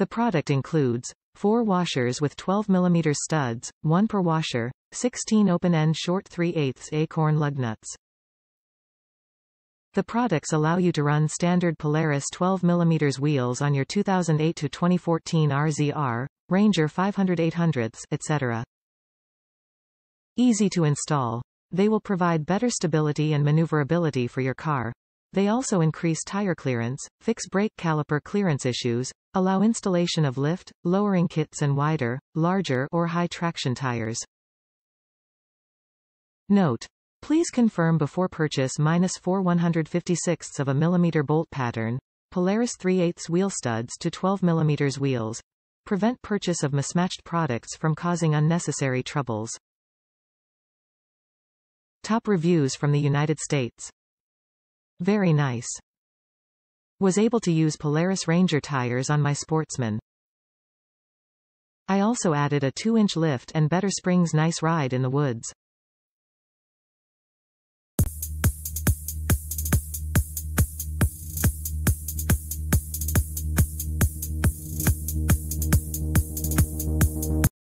The product includes 4 washers with 12 mm studs, 1 per washer, 16 open-end short 3 8 acorn lug nuts. The products allow you to run standard Polaris 12 mm wheels on your 2008 to 2014 RZR, Ranger 500 800s, etc. Easy to install. They will provide better stability and maneuverability for your car. They also increase tire clearance, fix brake caliper clearance issues, allow installation of lift, lowering kits and wider, larger or high traction tires. Note. Please confirm before purchase minus 4 156 of a millimeter bolt pattern, Polaris 3 8 wheel studs to 12 mm wheels. Prevent purchase of mismatched products from causing unnecessary troubles. Top reviews from the United States. Very nice. Was able to use Polaris Ranger tires on my Sportsman. I also added a 2-inch lift and better springs nice ride in the woods.